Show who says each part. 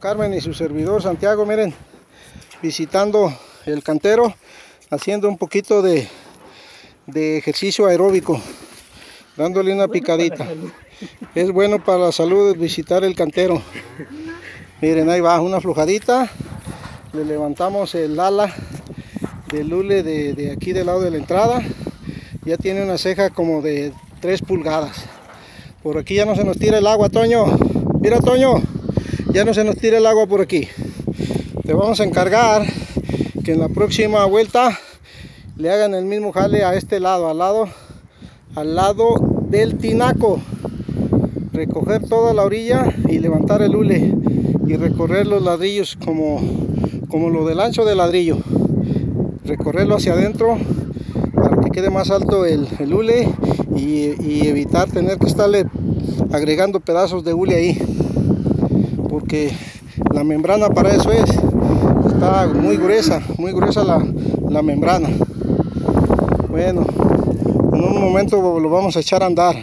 Speaker 1: Carmen y su servidor Santiago, miren, visitando el cantero, haciendo un poquito de, de ejercicio aeróbico, dándole una picadita. Es bueno para la salud visitar el cantero. Miren, ahí va, una flojadita. Le levantamos el ala del lule de, de aquí del lado de la entrada. Ya tiene una ceja como de 3 pulgadas. Por aquí ya no se nos tira el agua, Toño. Mira, Toño ya no se nos tira el agua por aquí. Te vamos a encargar que en la próxima vuelta le hagan el mismo jale a este lado, al lado, al lado del tinaco. Recoger toda la orilla y levantar el hule y recorrer los ladrillos como, como lo del ancho del ladrillo. Recorrerlo hacia adentro para que quede más alto el, el hule y, y evitar tener que estarle agregando pedazos de hule ahí porque la membrana para eso es. Está muy gruesa muy gruesa la, la membrana. Bueno en un momento lo vamos a echar a andar